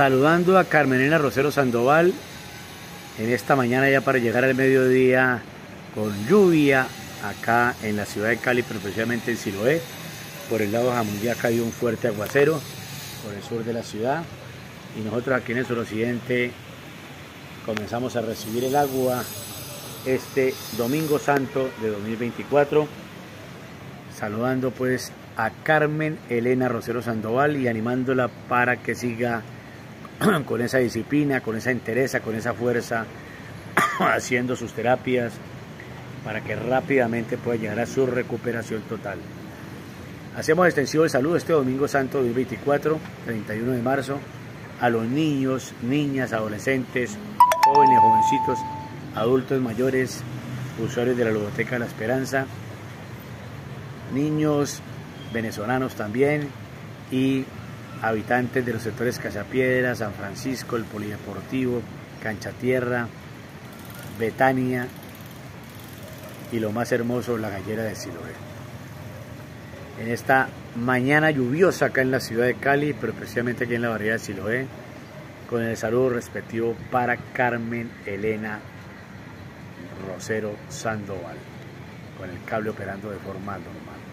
saludando a Carmenela Rosero Sandoval en esta mañana ya para llegar al mediodía con lluvia acá en la ciudad de Cali, pero especialmente en Siloé. Por el lado de Jamundí ha caído un fuerte aguacero por el sur de la ciudad y nosotros aquí en el suroccidente comenzamos a recibir el agua este domingo santo de 2024 saludando pues a Carmen Elena Rosero Sandoval y animándola para que siga con esa disciplina, con esa entereza, con esa fuerza, haciendo sus terapias para que rápidamente pueda llegar a su recuperación total. Hacemos extensivo de salud este domingo santo 2024, 31 de marzo, a los niños, niñas, adolescentes, jóvenes, jovencitos, adultos mayores, usuarios de la Ludoteca La Esperanza, niños venezolanos también y habitantes de los sectores Casapiedra, San Francisco, el Polideportivo, Cancha Tierra, Betania y lo más hermoso, la gallera de Siloé. En esta mañana lluviosa acá en la ciudad de Cali, pero especialmente aquí en la barriada de Siloé, con el saludo respectivo para Carmen Elena Rosero Sandoval, con el cable operando de forma normal.